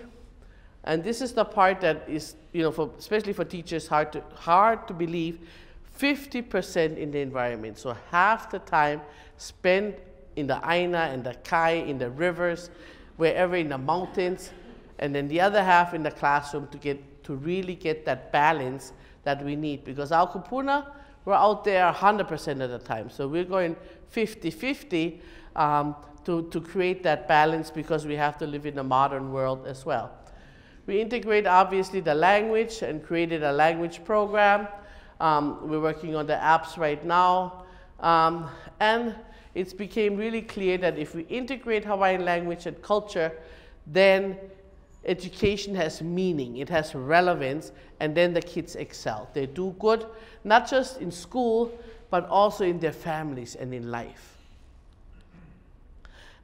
Speaker 2: and this is the part that is, you know, for, especially for teachers, hard to, hard to believe, 50% in the environment. So half the time spent in the Aina and the Kai, in the rivers, wherever in the mountains, and then the other half in the classroom to get to really get that balance that we need. Because our kupuna, we're out there 100% of the time. So we're going 50-50 um, to, to create that balance because we have to live in a modern world as well. We integrate obviously the language and created a language program. Um, we're working on the apps right now. Um, and it's became really clear that if we integrate Hawaiian language and culture, then education has meaning, it has relevance, and then the kids excel. They do good, not just in school, but also in their families and in life.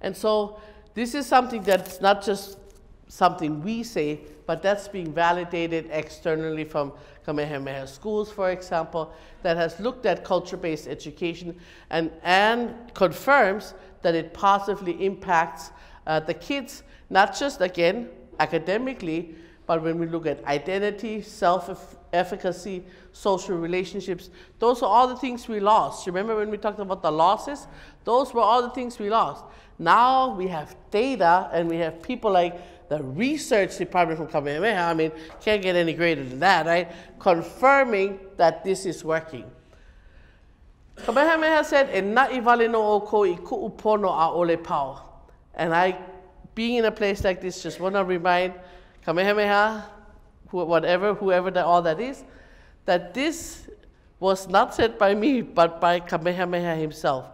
Speaker 2: And so this is something that's not just something we say, but that's being validated externally from Kamehameha Schools, for example, that has looked at culture-based education and, and confirms that it positively impacts uh, the kids, not just, again, academically, but when we look at identity, self-efficacy, social relationships, those are all the things we lost. Remember when we talked about the losses? Those were all the things we lost. Now we have data and we have people like the research department from Kamehameha, I mean, can't get any greater than that, right? Confirming that this is working. Kamehameha said, i pau. And I, being in a place like this, just want to remind Kamehameha, whatever, whoever that, all that is, that this was not said by me, but by Kamehameha himself.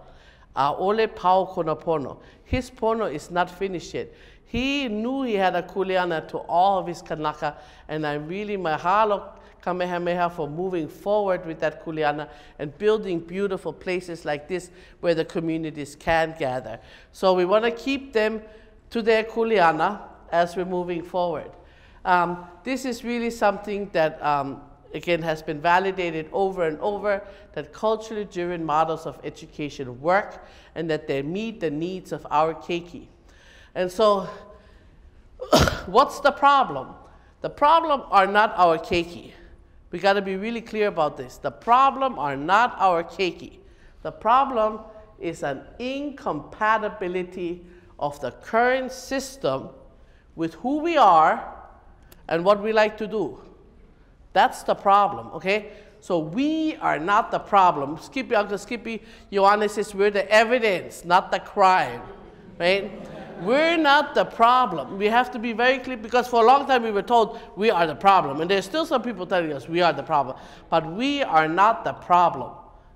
Speaker 2: Pau. His pono is not finished yet. He knew he had a kuleana to all of his kanaka, and I'm really mahalo Kamehameha for moving forward with that kuleana and building beautiful places like this where the communities can gather. So we want to keep them to their kuleana as we're moving forward. Um, this is really something that um, again, has been validated over and over that culturally driven models of education work and that they meet the needs of our keiki. And so, what's the problem? The problem are not our keiki. We got to be really clear about this. The problem are not our keiki. The problem is an incompatibility of the current system with who we are and what we like to do. That's the problem, okay? So we are not the problem. Skippy, Uncle Skippy, Ioane says we're the evidence, not the crime, right? We're not the problem. We have to be very clear because for a long time we were told we are the problem. And there's still some people telling us we are the problem. But we are not the problem.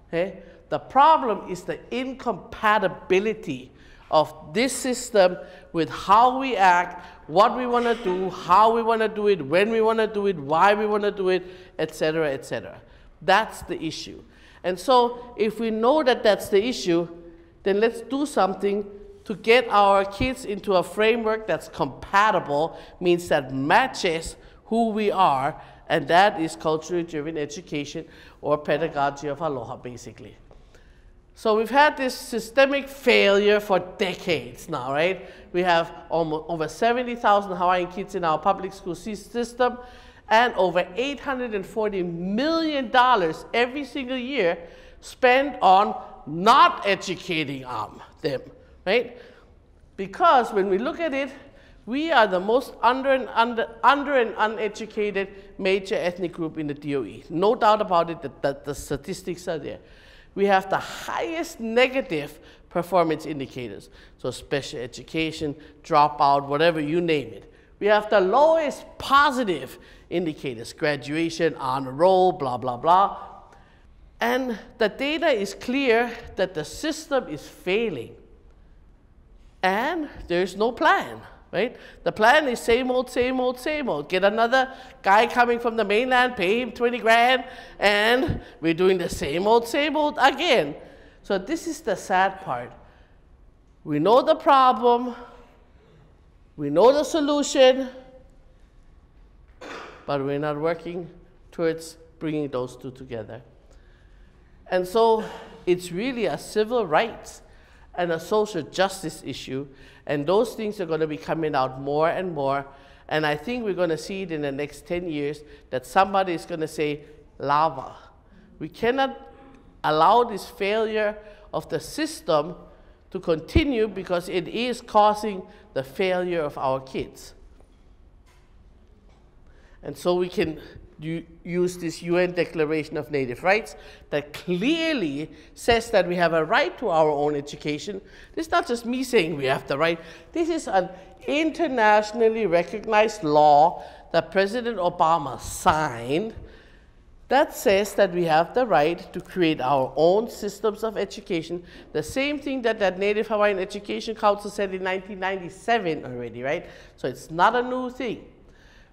Speaker 2: Okay? The problem is the incompatibility of this system with how we act, what we want to do, how we want to do it, when we want to do it, why we want to do it, etc., etc. That's the issue. And so, if we know that that's the issue, then let's do something to get our kids into a framework that's compatible, means that matches who we are, and that is culturally driven education or pedagogy of aloha, basically. So we've had this systemic failure for decades now, right? We have almost over 70,000 Hawaiian kids in our public school system and over $840 million every single year spent on not educating um, them, right? Because when we look at it, we are the most under and, under, under and uneducated major ethnic group in the DOE. No doubt about it that, the statistics are there we have the highest negative performance indicators. So special education, dropout, whatever you name it. We have the lowest positive indicators, graduation, honor roll, blah, blah, blah. And the data is clear that the system is failing. And there's no plan right? The plan is same old, same old, same old. Get another guy coming from the mainland, pay him 20 grand, and we're doing the same old, same old again. So this is the sad part. We know the problem, we know the solution, but we're not working towards bringing those two together. And so it's really a civil rights and a social justice issue and those things are going to be coming out more and more. And I think we're going to see it in the next 10 years that somebody is going to say, lava. We cannot allow this failure of the system to continue because it is causing the failure of our kids. And so we can use this UN Declaration of Native Rights that clearly says that we have a right to our own education. This is not just me saying we have the right. This is an internationally recognized law that President Obama signed that says that we have the right to create our own systems of education. The same thing that that Native Hawaiian Education Council said in 1997 already, right? So it's not a new thing.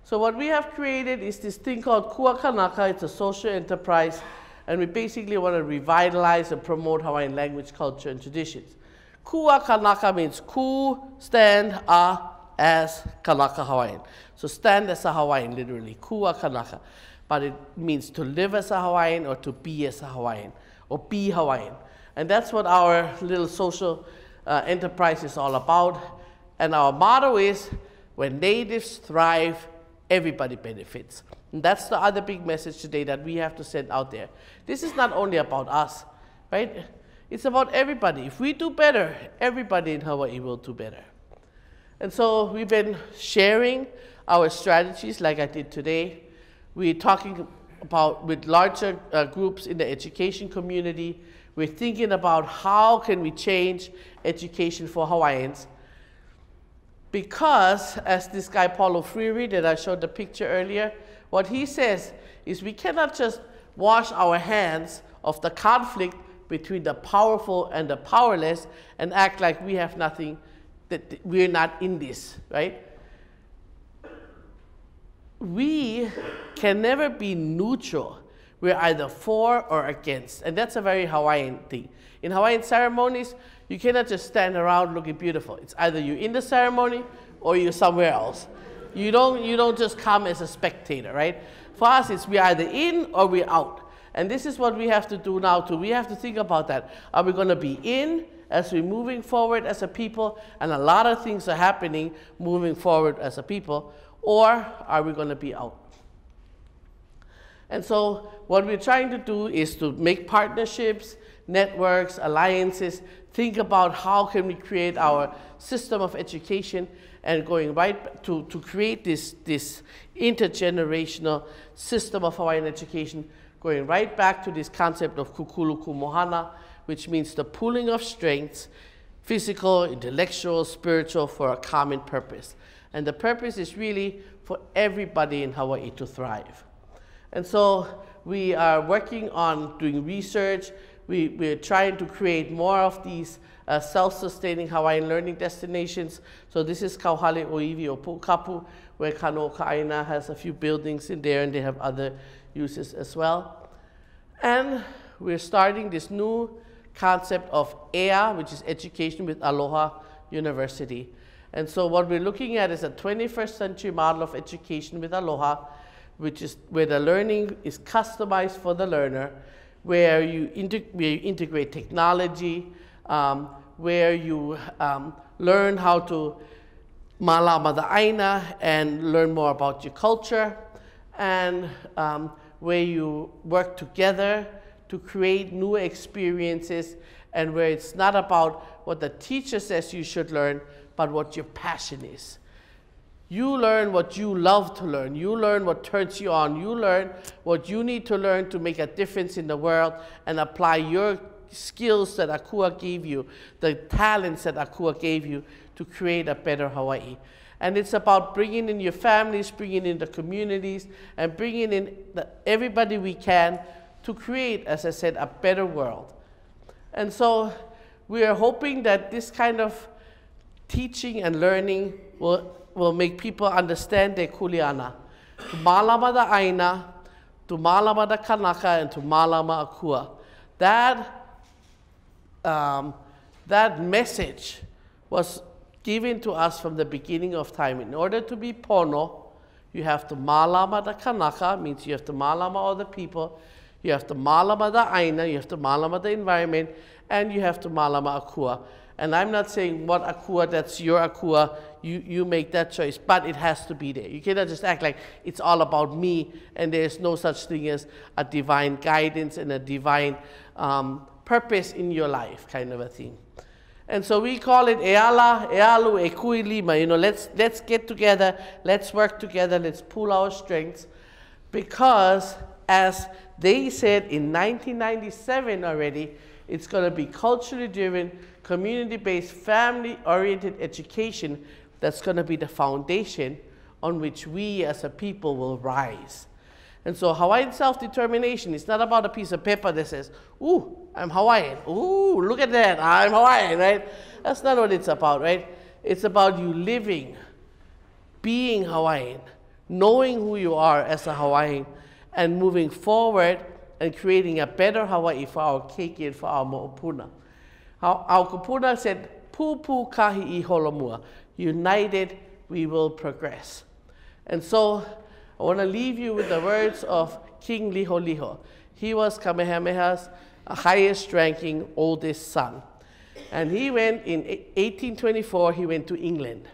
Speaker 2: So what we have created is this thing called Ku-A-Kanaka. It's a social enterprise, and we basically want to revitalize and promote Hawaiian language, culture, and traditions. Ku-A-Kanaka means ku, stand, a, as Kanaka Hawaiian. So stand as a Hawaiian, literally, Ku-A-Kanaka. But it means to live as a Hawaiian or to be as a Hawaiian, or be Hawaiian. And that's what our little social uh, enterprise is all about. And our motto is, when natives thrive, everybody benefits. And that's the other big message today that we have to send out there. This is not only about us, right? It's about everybody. If we do better, everybody in Hawaii will do better. And so we've been sharing our strategies like I did today. We're talking about with larger uh, groups in the education community. We're thinking about how can we change education for Hawaiians because, as this guy Paulo Freire that I showed the picture earlier, what he says is we cannot just wash our hands of the conflict between the powerful and the powerless and act like we have nothing, that we're not in this, right? We can never be neutral. We're either for or against. And that's a very Hawaiian thing. In Hawaiian ceremonies, you cannot just stand around looking beautiful. It's either you're in the ceremony or you're somewhere else. You don't, you don't just come as a spectator, right? For us, it's we're either in or we're out. And this is what we have to do now too. We have to think about that. Are we going to be in as we're moving forward as a people? And a lot of things are happening moving forward as a people. Or are we going to be out? And so what we're trying to do is to make partnerships, networks, alliances, think about how can we create our system of education and going right to, to create this, this intergenerational system of Hawaiian education, going right back to this concept of kukulu kumuhana, which means the pooling of strengths, physical, intellectual, spiritual, for a common purpose. And the purpose is really for everybody in Hawaii to thrive. And so we are working on doing research, we, we're trying to create more of these uh, self-sustaining Hawaiian learning destinations. So this is Kauhale Oiwi o Pu'ukapu, where Kanu o ka Aina has a few buildings in there and they have other uses as well. And we're starting this new concept of EA, which is Education with Aloha University. And so what we're looking at is a 21st century model of education with Aloha, which is where the learning is customized for the learner, where you, where you integrate technology, um, where you um, learn how to malama the aina and learn more about your culture, and um, where you work together to create new experiences and where it's not about what the teacher says you should learn, but what your passion is. You learn what you love to learn. You learn what turns you on. You learn what you need to learn to make a difference in the world and apply your skills that Akua gave you, the talents that Akua gave you to create a better Hawaii. And it's about bringing in your families, bringing in the communities, and bringing in the, everybody we can to create, as I said, a better world. And so we are hoping that this kind of teaching and learning will, will make people understand their kuleana. To malama da aina, to malama da kanaka, and to malama akua. That, um, that message was given to us from the beginning of time. In order to be pono, you have to malama da kanaka, means you have to malama all the people, you have to malama da aina, you have to malama the environment, and you have to malama akua. And I'm not saying what akua, that's your akua, you, you make that choice, but it has to be there. You cannot just act like it's all about me and there's no such thing as a divine guidance and a divine um, purpose in your life, kind of a thing. And so we call it Eala, Ealu, Ekui Lima. You know, let's, let's get together, let's work together, let's pool our strengths. Because as they said in 1997 already, it's going to be culturally driven, community based, family oriented education that's going to be the foundation on which we as a people will rise. And so Hawaiian self-determination is not about a piece of paper that says, ooh, I'm Hawaiian. Ooh, look at that, I'm Hawaiian, right? That's not what it's about, right? It's about you living, being Hawaiian, knowing who you are as a Hawaiian, and moving forward and creating a better Hawaii for our keiki and for our mo'opuna. Our, kupuna said, Pupu kahi i holomua. United, we will progress. And so I want to leave you with the words of King Liholiho. He was Kamehameha's highest ranking oldest son. And he went in 1824, he went to England.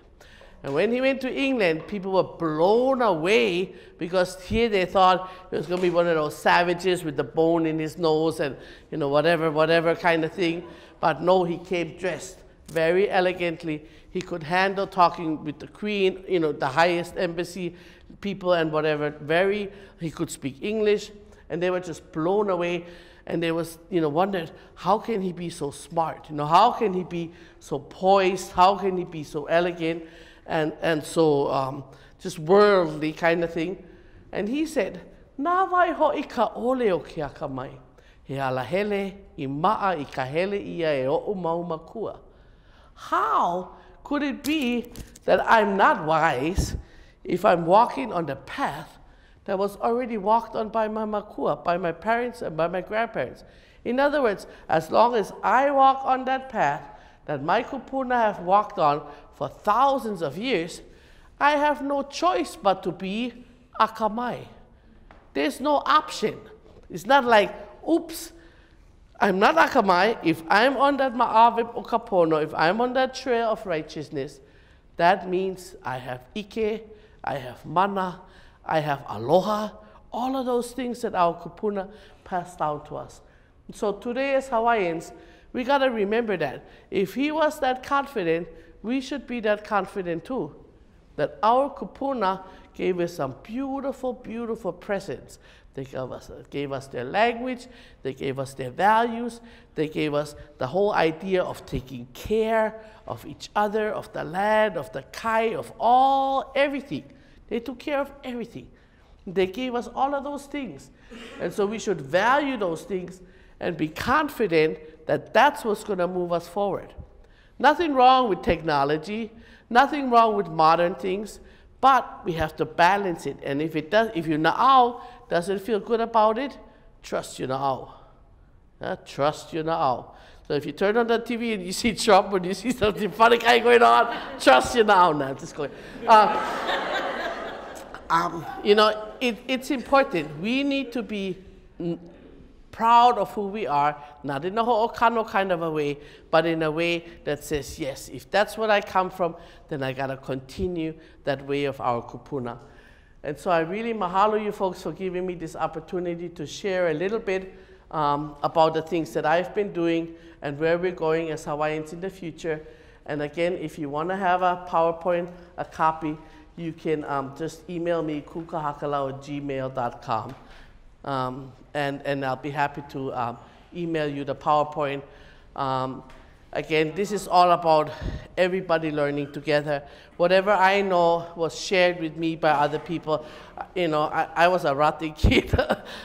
Speaker 2: And when he went to England, people were blown away because here they thought he was going to be one of those savages with the bone in his nose and, you know, whatever, whatever kind of thing. But no, he came dressed very elegantly. He could handle talking with the queen, you know, the highest embassy people and whatever. Very, he could speak English. And they were just blown away. And they was, you know, wondered, how can he be so smart? You know, how can he be so poised? How can he be so elegant? and, and so um, just worldly kind of thing. And he said, Nā vai ho i ka ole o kia ka mai. He ala hele i maa i ka hele ia e o mauma kua. How could it be that I'm not wise if I'm walking on the path that was already walked on by my makua, by my parents and by my grandparents? In other words, as long as I walk on that path that my kupuna have walked on for thousands of years, I have no choice but to be akamai. There's no option. It's not like, oops, I'm not akamai. If I'm on that ma'avip kapono, if I'm on that trail of righteousness, that means I have ike, I have mana, I have aloha, all of those things that our kupuna passed down to us. So today as Hawaiians, we got to remember that. If he was that confident, we should be that confident too. That our kupuna gave us some beautiful, beautiful presents. They gave us, gave us their language, they gave us their values, they gave us the whole idea of taking care of each other, of the land, of the kai, of all, everything. They took care of everything. They gave us all of those things. And so we should value those things and be confident that that's what's going to move us forward. Nothing wrong with technology, nothing wrong with modern things, but we have to balance it. And if it does, if you now doesn't feel good about it, trust you now. Uh, trust you now. So if you turn on the TV and you see Trump and you see something funny going on, trust you now. No, just going. Uh, um, you know, it, it's important. We need to be proud of who we are, not in a Ho'okano kind of a way, but in a way that says, yes, if that's what I come from, then I gotta continue that way of our kupuna. And so I really mahalo you folks for giving me this opportunity to share a little bit um, about the things that I've been doing and where we're going as Hawaiians in the future. And again, if you want to have a PowerPoint, a copy, you can um, just email me, kukahakalau at gmail.com. Um, and, and I'll be happy to um, email you the PowerPoint. Again, this is all about everybody learning together. Whatever I know was shared with me by other people. You know, I, I was a rati kid.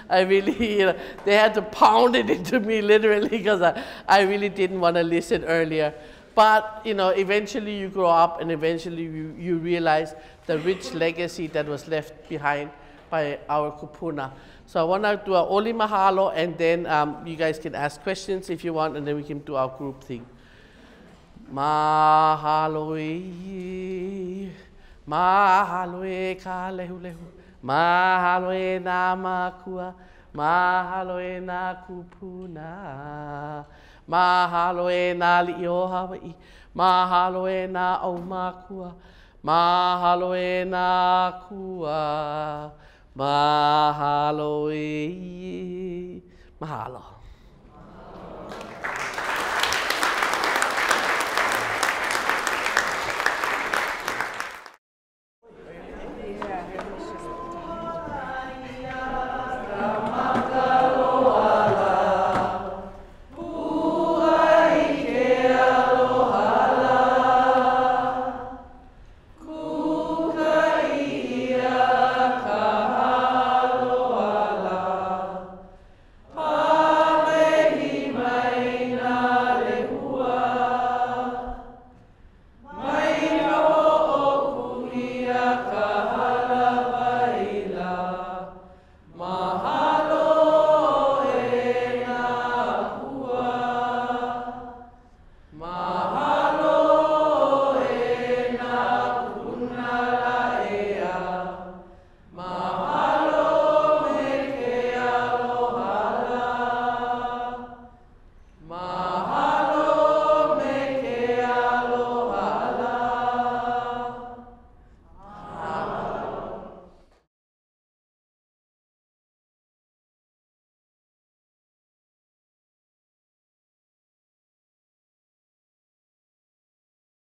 Speaker 2: I really, you know, they had to pound it into me literally because I, I really didn't want to listen earlier. But, you know, eventually you grow up and eventually you, you realize the rich legacy that was left behind by our kupuna. So I want to do a oli mahalo, and then um, you guys can ask questions if you want, and then we can do our group thing. Mahalo e, mahalo e ka lehu lehu, mahalo e nā makua, mahalo e nā kupuna, mahalo e nā li o Hawaii, mahalo e nā au makua, mahalo e nā kua. Mahalo. Mahalo.